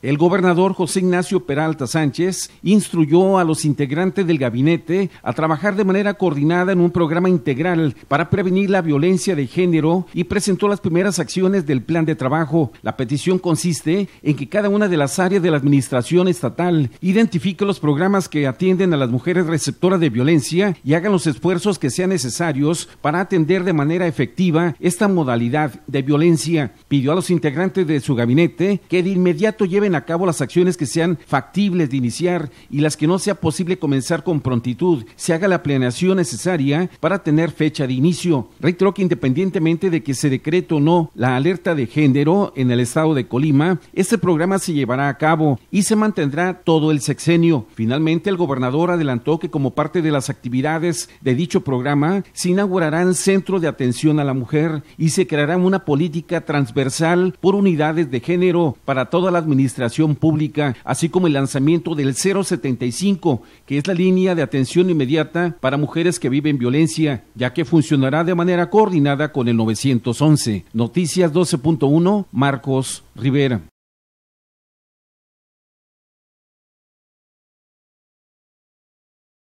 El gobernador José Ignacio Peralta Sánchez instruyó a los integrantes del gabinete a trabajar de manera coordinada en un programa integral para prevenir la violencia de género y presentó las primeras acciones del plan de trabajo. La petición consiste en que cada una de las áreas de la administración estatal identifique los programas que atienden a las mujeres receptoras de violencia y hagan los esfuerzos que sean necesarios para atender de manera efectiva esta modalidad de violencia. Pidió a los integrantes de su gabinete que de inmediato lleven a cabo las acciones que sean factibles de iniciar y las que no sea posible comenzar con prontitud, se haga la planeación necesaria para tener fecha de inicio. Reiteró que independientemente de que se decrete o no la alerta de género en el estado de Colima, este programa se llevará a cabo y se mantendrá todo el sexenio. Finalmente, el gobernador adelantó que como parte de las actividades de dicho programa, se inaugurarán centros de atención a la mujer y se creará una política transversal por unidades de género para toda la administración pública, así como el lanzamiento del 075, que es la línea de atención inmediata para mujeres que viven violencia, ya que funcionará de manera coordinada con el 911. Noticias 12.1, Marcos Rivera.